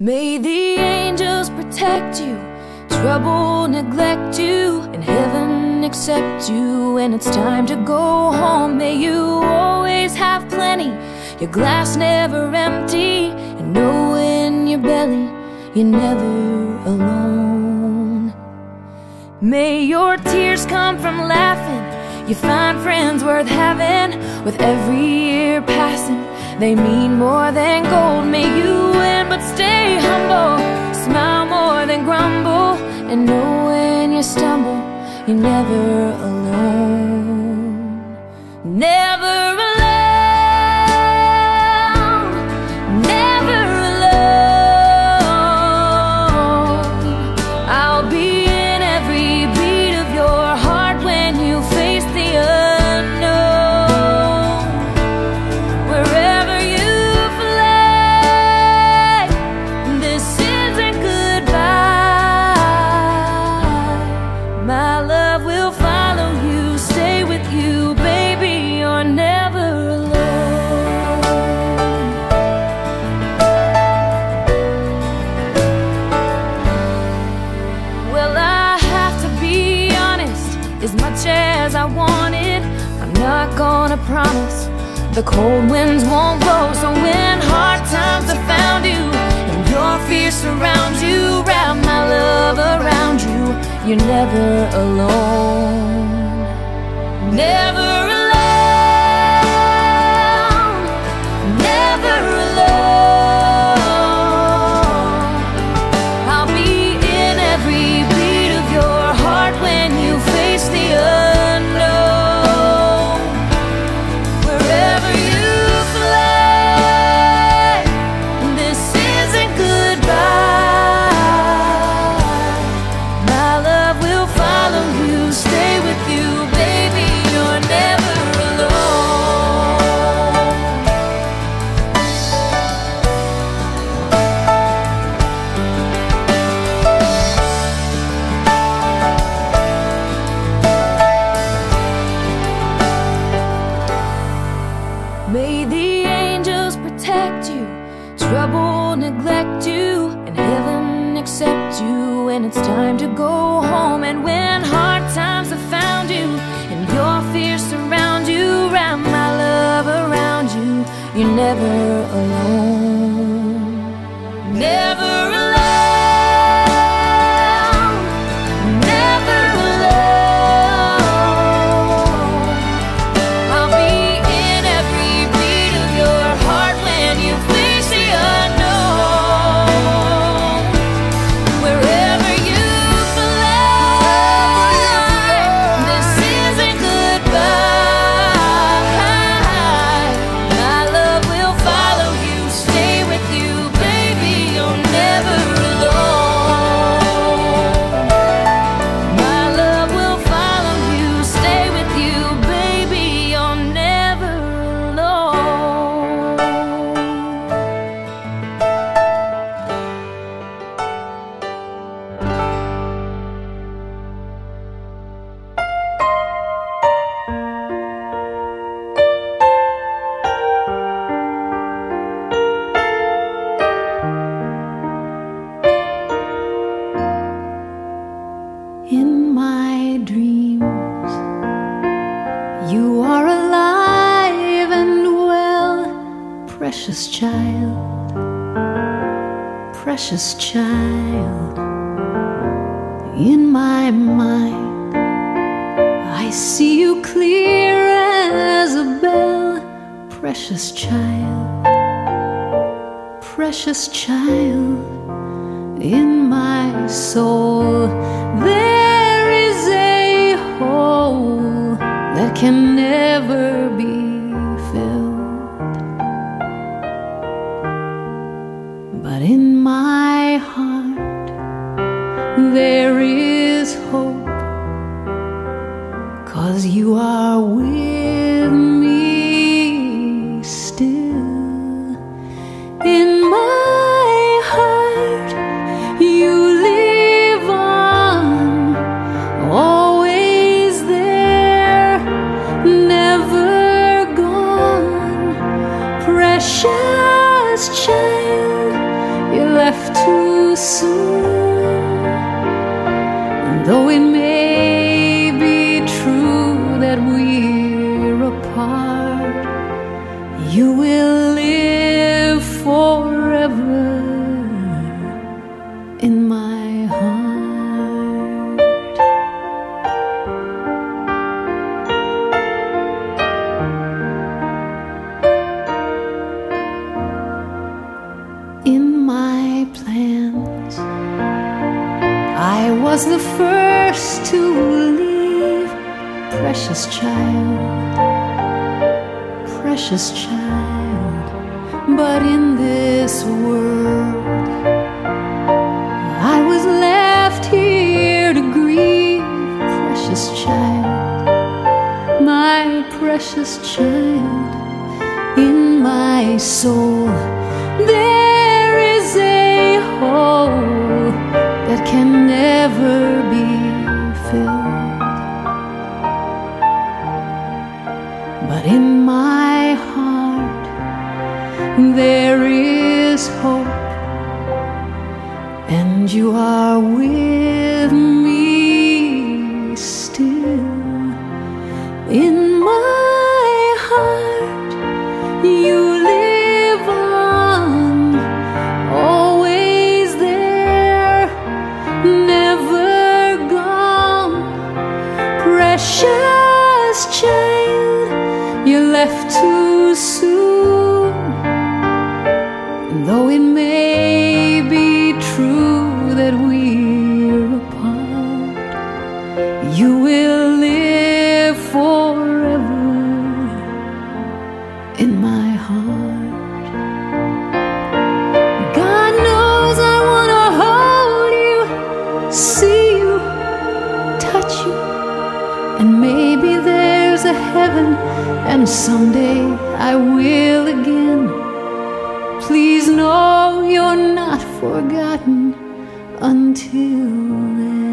May the angels protect you, trouble neglect you, and heaven accept you when it's time to go home. May you always have plenty, your glass never empty, and know in your belly you're never alone. May your tears come from laughing, you find friends worth having, with every year passing. They mean more than gold. May you but stay humble. Smile more than grumble. And know when you stumble, you're never alone. Never much as I wanted I'm not gonna promise the cold winds won't blow. So when hard times have found you and your fear surrounds you, wrap my love around you. You're never alone. Never when it's time to go home. And when hard times have found you and your fears surround you, wrap my love around you. You're never alone. Precious child, precious child. In my mind, I see you clear as a bell, precious child, precious child in my soul there is a hole that can never be soon. Was the first to leave, precious child, precious child. But in this world, never be filled. But in my heart, there is hope, and you are with left too soon. Though it may be true that we're apart, you will live forever in my heart. God knows I wanna hold you, see you, touch you, and maybe there's a heaven, and someday I will again. Please know you're not forgotten until then.